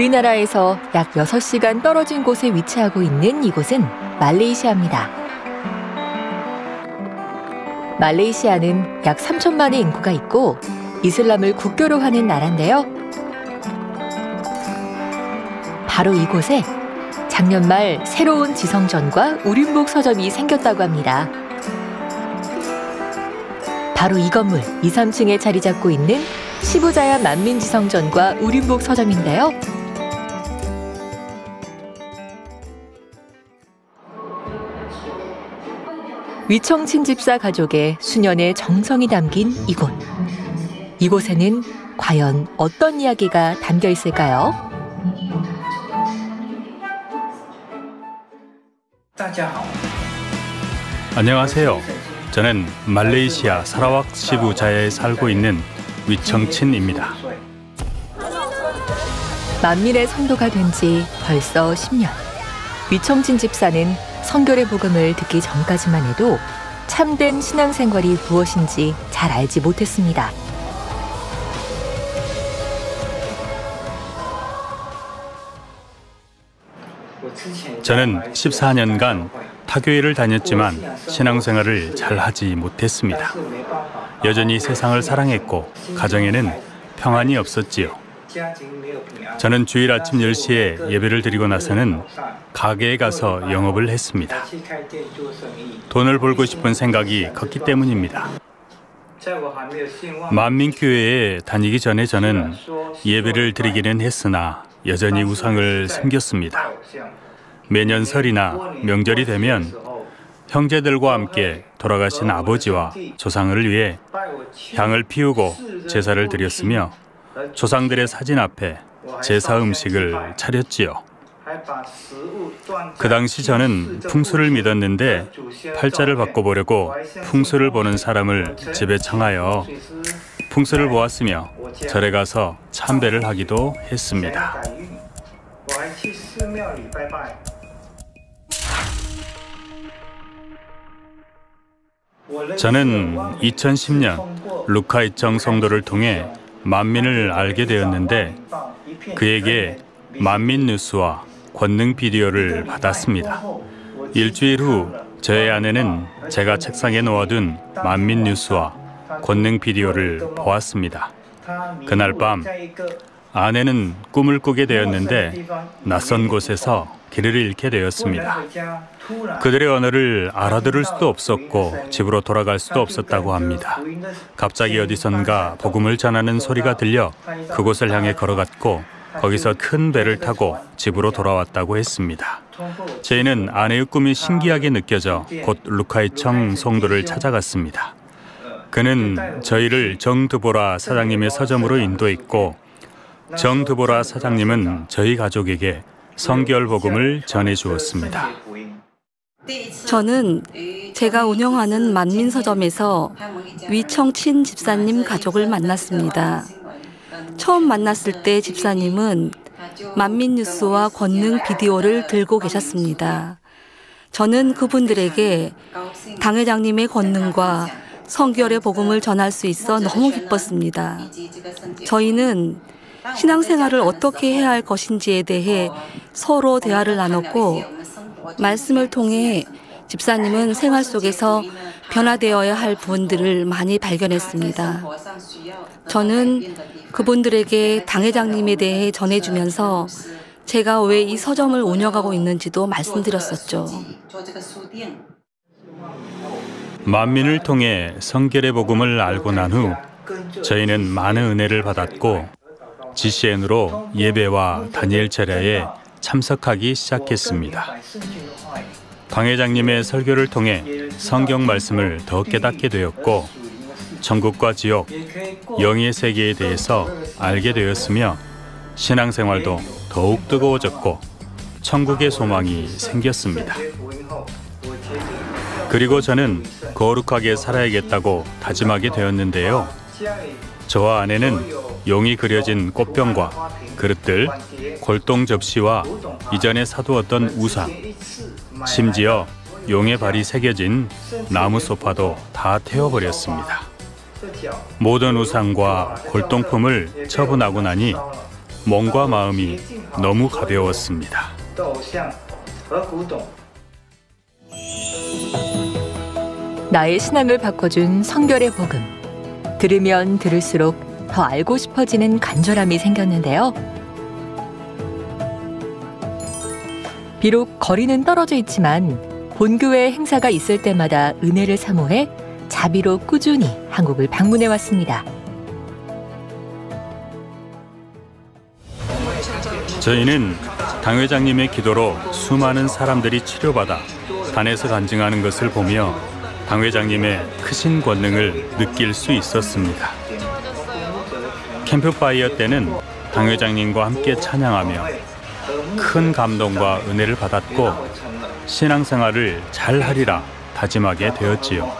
우리나라에서 약 6시간 떨어진 곳에 위치하고 있는 이곳은 말레이시아입니다. 말레이시아는 약 3천만의 인구가 있고 이슬람을 국교로 하는 나라인데요. 바로 이곳에 작년 말 새로운 지성전과 우림복 서점이 생겼다고 합니다. 바로 이 건물 2, 3층에 자리 잡고 있는 시부자야 만민지성전과 우림복 서점인데요. 위청친 집사 가족의 수년의 정성이 담긴 이곳. 이곳에는 과연 어떤 이야기가 담겨 있을까요? 안녕하세요. 저는 말레이시아 사라왁 시부자에 살고 있는 위청친입니다. 만민의 성도가 된 지 벌써 10년. 위청친 집사는 성결의 복음을 듣기 전까지만 해도 참된 신앙생활이 무엇인지 잘 알지 못했습니다. 저는 14년간 타교회를 다녔지만 신앙생활을 잘 하지 못했습니다. 여전히 세상을 사랑했고 가정에는 평안이 없었지요. 저는 주일 아침 10시에 예배를 드리고 나서는 가게에 가서 영업을 했습니다. 돈을 벌고 싶은 생각이 컸기 때문입니다. 만민교회에 다니기 전에 저는 예배를 드리기는 했으나 여전히 우상을 섬겼습니다. 매년 설이나 명절이 되면 형제들과 함께 돌아가신 아버지와 조상을 위해 향을 피우고 제사를 드렸으며 조상들의 사진 앞에 제사 음식을 차렸지요. 그 당시 저는 풍수를 믿었는데 팔자를 바꿔보려고 풍수를 보는 사람을 집에 청하여 풍수를 보았으며 절에 가서 참배를 하기도 했습니다. 저는 2010년 루카이청 성도를 통해 만민을 알게 되었는데 그에게 만민 뉴스와 권능 비디오를 받았습니다. 일주일 후 저의 아내는 제가 책상에 놓아둔 만민 뉴스와 권능 비디오를 보았습니다. 그날 밤 아내는 꿈을 꾸게 되었는데 낯선 곳에서 길을 잃게 되었습니다. 그들의 언어를 알아들을 수도 없었고 집으로 돌아갈 수도 없었다고 합니다. 갑자기 어디선가 복음을 전하는 소리가 들려 그곳을 향해 걸어갔고 거기서 큰 배를 타고 집으로 돌아왔다고 했습니다. 저희는 아내의 꿈이 신기하게 느껴져 곧 루카이청 성도를 찾아갔습니다. 그는 저희를 정드보라 사장님의 서점으로 인도했고 정드보라 사장님은 저희 가족에게 성결 복음을 전해 주었습니다. 저는 제가 운영하는 만민 서점에서 위청 친 집사님 가족을 만났습니다. 처음 만났을 때 집사님은 만민 뉴스와 권능 비디오를 들고 계셨습니다. 저는 그분들에게 당회장님의 권능과 성결의 복음을 전할 수 있어 너무 기뻤습니다. 저희는 신앙생활을 어떻게 해야 할 것인지에 대해 서로 대화를 나눴고 말씀을 통해 집사님은 생활 속에서 변화되어야 할 부분들을 많이 발견했습니다. 저는 그분들에게 당회장님에 대해 전해주면서 제가 왜 이 서점을 운영하고 있는지도 말씀드렸었죠. 만민을 통해 성결의 복음을 알고 난 후 저희는 많은 은혜를 받았고 GCN으로 예배와 다니엘 차례에 참석하기 시작했습니다. 강 회장님의 설교를 통해 성경 말씀을 더 깨닫게 되었고 천국과 지옥, 영의 세계에 대해서 알게 되었으며 신앙생활도 더욱 뜨거워졌고 천국의 소망이 생겼습니다. 그리고 저는 거룩하게 살아야겠다고 다짐하게 되었는데요. 저와 아내는 용이 그려진 꽃병과 그릇들, 골동 접시와 이전에 사두었던 우상, 심지어 용의 발이 새겨진 나무 소파도 다 태워버렸습니다. 모든 우상과 골동품을 처분하고 나니 몸과 마음이 너무 가벼웠습니다. 나의 신앙을 바꿔준 성결의 복음. 들으면 들을수록 더 알고 싶어지는 간절함이 생겼는데요. 비록 거리는 떨어져 있지만 본교회 행사가 있을 때마다 은혜를 사모해 자비로 꾸준히 한국을 방문해 왔습니다. 저희는 당 회장님의 기도로 수많은 사람들이 치료받아 단에서 간증하는 것을 보며 당 회장님의 크신 권능을 느낄 수 있었습니다. 캠프파이어 때는 당 회장님과 함께 찬양하며 큰 감동과 은혜를 받았고 신앙생활을 잘 하리라 다짐하게 되었지요.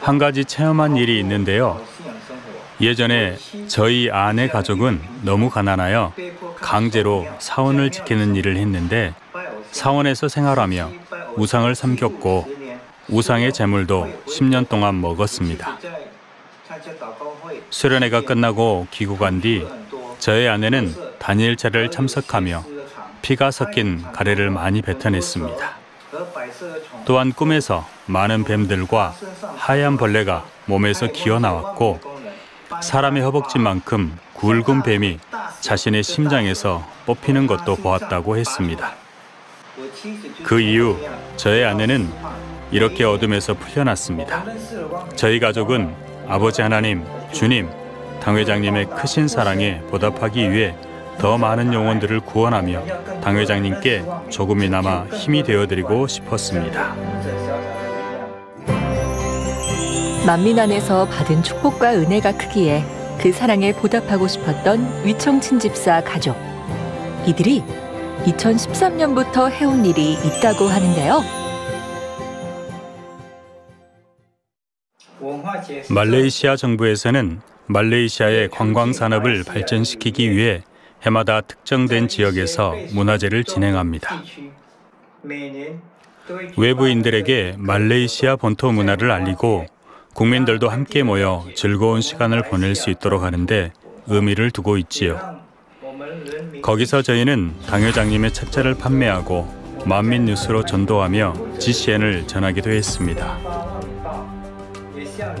한 가지 체험한 일이 있는데요. 예전에 저희 아내 가족은 너무 가난하여 강제로 사원을 지키는 일을 했는데 사원에서 생활하며 우상을 삼켰고 우상의 재물도 10년 동안 먹었습니다. 수련회가 끝나고 귀국한 뒤 저희 아내는 단일체를 참석하며 피가 섞인 가래를 많이 뱉어냈습니다. 또한 꿈에서 많은 뱀들과 하얀 벌레가 몸에서 기어 나왔고 사람의 허벅지만큼 굵은 뱀이 자신의 심장에서 뽑히는 것도 보았다고 했습니다. 그 이후 저의 아내는 이렇게 어둠에서 풀려났습니다. 저희 가족은 아버지 하나님, 주님, 당 회장님의 크신 사랑에 보답하기 위해 더 많은 영혼들을 구원하며 당 회장님께 조금이나마 힘이 되어드리고 싶었습니다. 만민 안에서 받은 축복과 은혜가 크기에 그 사랑에 보답하고 싶었던 위청친 집사 가족. 이들이 2013년부터 해온 일이 있다고 하는데요. 말레이시아 정부에서는 말레이시아의 관광 산업을 발전시키기 위해 해마다 특정된 지역에서 문화제를 진행합니다. 외부인들에게 말레이시아 본토 문화를 알리고 국민들도 함께 모여 즐거운 시간을 보낼 수 있도록 하는데 의미를 두고 있지요. 거기서 저희는 당 회장님의 책자를 판매하고 만민 뉴스로 전도하며 GCN을 전하기도 했습니다.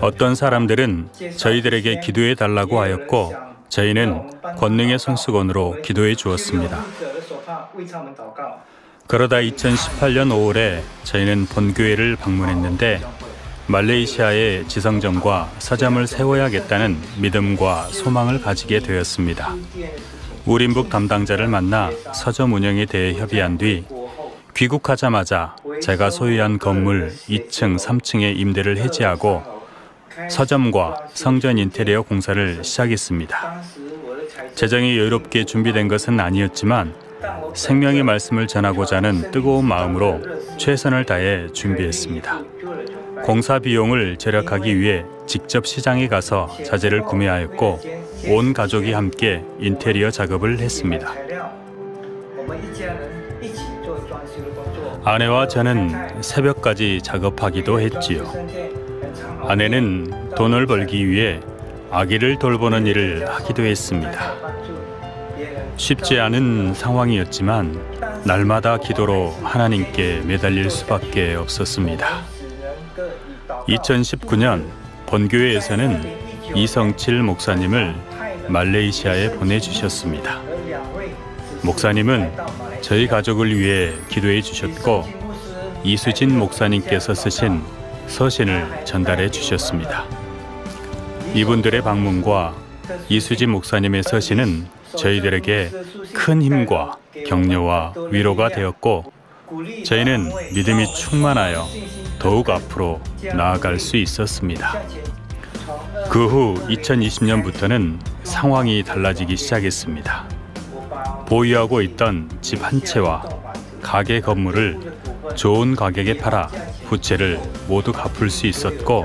어떤 사람들은 저희들에게 기도해 달라고 하였고 저희는 권능의 손수건으로 기도해 주었습니다. 그러다 2018년 5월에 저희는 본교회를 방문했는데 말레이시아의 지성전과 서점을 세워야겠다는 믿음과 소망을 가지게 되었습니다. 우림북 담당자를 만나 서점 운영에 대해 협의한 뒤 귀국하자마자 제가 소유한 건물 2층, 3층의 임대를 해지하고 서점과 성전 인테리어 공사를 시작했습니다. 재정이 여유롭게 준비된 것은 아니었지만 생명의 말씀을 전하고자 하는 뜨거운 마음으로 최선을 다해 준비했습니다. 공사 비용을 절약하기 위해 직접 시장에 가서 자재를 구매하였고 온 가족이 함께 인테리어 작업을 했습니다. 아내와 저는 새벽까지 작업하기도 했지요. 아내는 돈을 벌기 위해 아기를 돌보는 일을 하기도 했습니다. 쉽지 않은 상황이었지만 날마다 기도로 하나님께 매달릴 수밖에 없었습니다. 2019년 본교회에서는 이성칠 목사님을 말레이시아에 보내주셨습니다. 목사님은 저희 가족을 위해 기도해 주셨고 이수진 목사님께서 쓰신 서신을 전달해 주셨습니다. 이분들의 방문과 이수진 목사님의 서신은 저희들에게 큰 힘과 격려와 위로가 되었고 저희는 믿음이 충만하여 더욱 앞으로 나아갈 수 있었습니다. 그 후 2020년부터는 상황이 달라지기 시작했습니다. 보유하고 있던 집 한 채와 가게 건물을 좋은 가격에 팔아 부채를 모두 갚을 수 있었고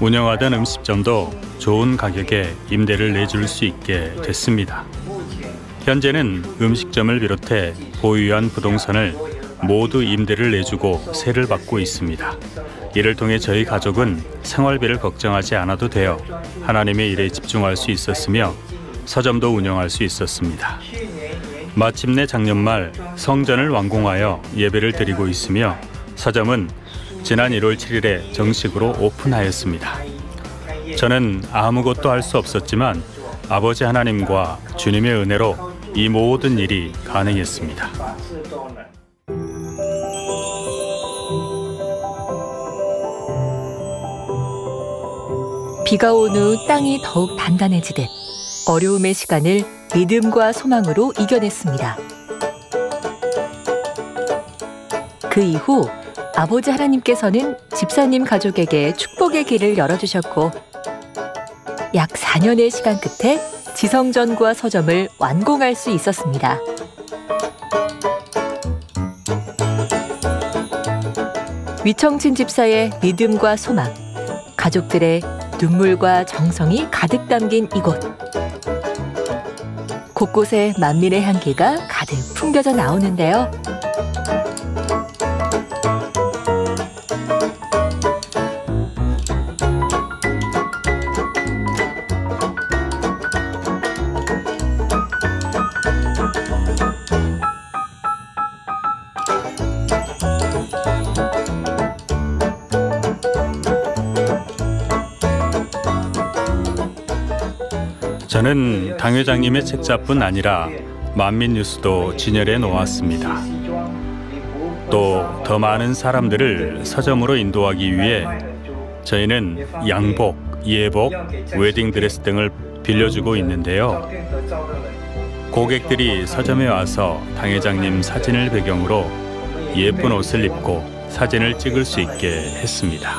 운영하던 음식점도 좋은 가격에 임대를 내줄 수 있게 됐습니다. 현재는 음식점을 비롯해 보유한 부동산을 모두 임대를 내주고 세를 받고 있습니다. 이를 통해 저희 가족은 생활비를 걱정하지 않아도 되어 하나님의 일에 집중할 수 있었으며 서점도 운영할 수 있었습니다. 마침내 작년 말 성전을 완공하여 예배를 드리고 있으며 서점은 지난 1월 7일에 정식으로 오픈하였습니다. 저는 아무것도 할 수 없었지만 아버지 하나님과 주님의 은혜로 이 모든 일이 가능했습니다. 비가 온 후 땅이 더욱 단단해지듯 어려움의 시간을 믿음과 소망으로 이겨냈습니다. 그 이후 아버지 하나님께서는 집사님 가족에게 축복의 길을 열어주셨고 약 4년의 시간 끝에 지성전과 서점을 완공할 수 있었습니다. 위청친 집사의 믿음과 소망, 가족들의 눈물과 정성이 가득 담긴 이곳. 곳곳에 만민의 향기가 가득 풍겨져 나오는데요. 저는 당 회장님의 책자뿐 아니라 만민 뉴스도 진열해 놓았습니다. 또 더 많은 사람들을 서점으로 인도하기 위해 저희는 양복, 예복, 웨딩 드레스 등을 빌려주고 있는데요. 고객들이 서점에 와서 당 회장님 사진을 배경으로 예쁜 옷을 입고 사진을 찍을 수 있게 했습니다.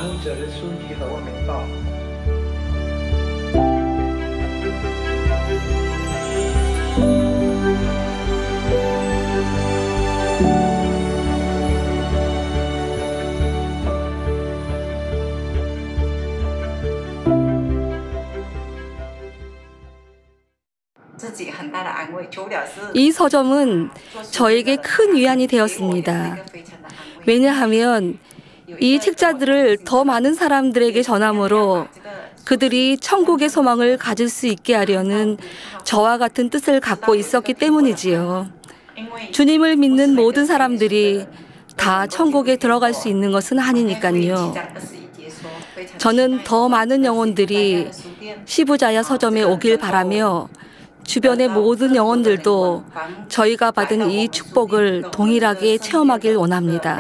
이 서점은 저에게 큰 위안이 되었습니다. 왜냐하면 이 책자들을 더 많은 사람들에게 전함으로 그들이 천국의 소망을 가질 수 있게 하려는 저와 같은 뜻을 갖고 있었기 때문이지요. 주님을 믿는 모든 사람들이 다 천국에 들어갈 수 있는 것은 아니니까요. 저는 더 많은 영혼들이 시부자야 서점에 오길 바라며 주변의 모든 영혼들도 저희가 받은 이 축복을 동일하게 체험하길 원합니다.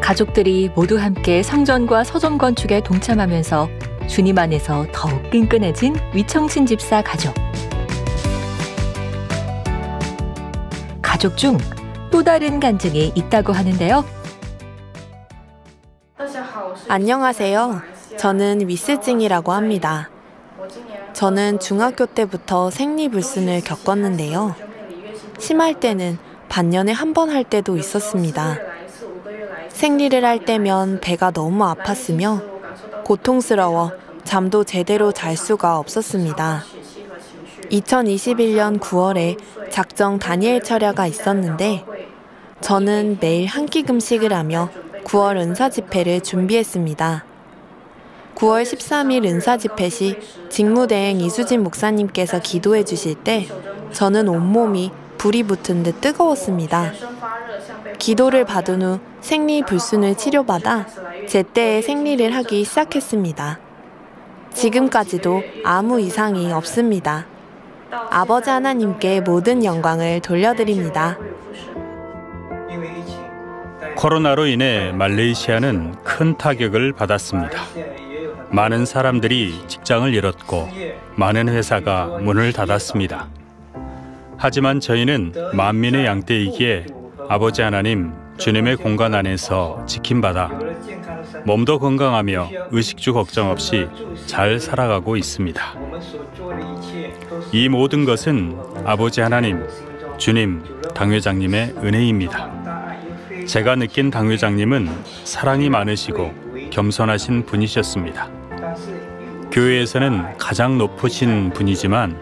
가족들이 모두 함께 성전과 서점 건축에 동참하면서 주님 안에서 더욱 끈끈해진 위청신 집사 가족. 가족 중 또 다른 간증이 있다고 하는데요. 안녕하세요. 저는 위스증이라고 합니다. 저는 중학교 때부터 생리불순을 겪었는데요. 심할 때는 반년에 한 번 할 때도 있었습니다. 생리를 할 때면 배가 너무 아팠으며 고통스러워 잠도 제대로 잘 수가 없었습니다. 2021년 9월에 작정 다니엘 철야가 있었는데 저는 매일 한 끼 금식을 하며 9월 은사 집회를 준비했습니다. 9월 13일 은사 집회 시 직무대행 이수진 목사님께서 기도해 주실 때 저는 온몸이 불이 붙은 듯 뜨거웠습니다. 기도를 받은 후 생리 불순을 치료받아 제때에 생리를 하기 시작했습니다. 지금까지도 아무 이상이 없습니다. 아버지 하나님께 모든 영광을 돌려드립니다. 코로나로 인해 말레이시아는 큰 타격을 받았습니다. 많은 사람들이 직장을 잃었고 많은 회사가 문을 닫았습니다. 하지만 저희는 만민의 양떼이기에 아버지 하나님 주님의 공간 안에서 지킴받아 몸도 건강하며 의식주 걱정 없이 잘 살아가고 있습니다. 이 모든 것은 아버지 하나님, 주님, 당회장님의 은혜입니다. 제가 느낀 당회장님은 사랑이 많으시고 겸손하신 분이셨습니다. 교회에서는 가장 높으신 분이지만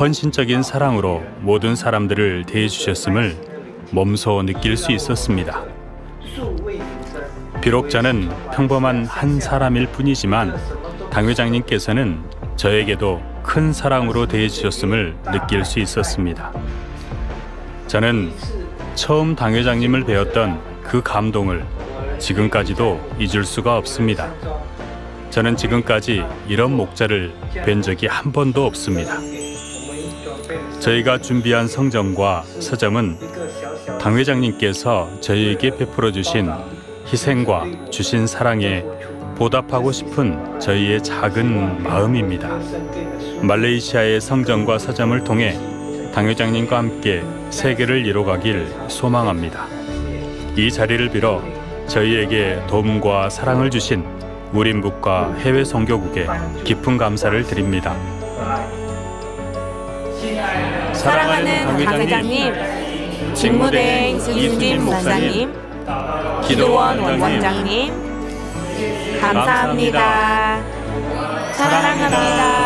헌신적인 사랑으로 모든 사람들을 대해주셨음을 몸소 느낄 수 있었습니다. 비록 저는 평범한 한 사람일 뿐이지만 당회장님께서는 저에게도 큰 사랑으로 대해주셨음을 느낄 수 있었습니다. 저는 처음 당회장님을 배웠던 그 감동을 지금까지도 잊을 수가 없습니다. 저는 지금까지 이런 목자를 뵌 적이 한 번도 없습니다. 저희가 준비한 성점과 서점은 당회장님께서 저희에게 베풀어 주신 희생과 주신 사랑에 보답하고 싶은 저희의 작은 마음입니다. 말레이시아의 성전과 서점을 통해 당회장님과 함께 세계를 이뤄가길 소망합니다. 이 자리를 빌어 저희에게 도움과 사랑을 주신 우린북과 해외 선교국에 깊은 감사를 드립니다. 사랑하는 당회장님, 직무대행 이수진 목사님, 기도원 원장님, 감사합니다. 사랑합니다.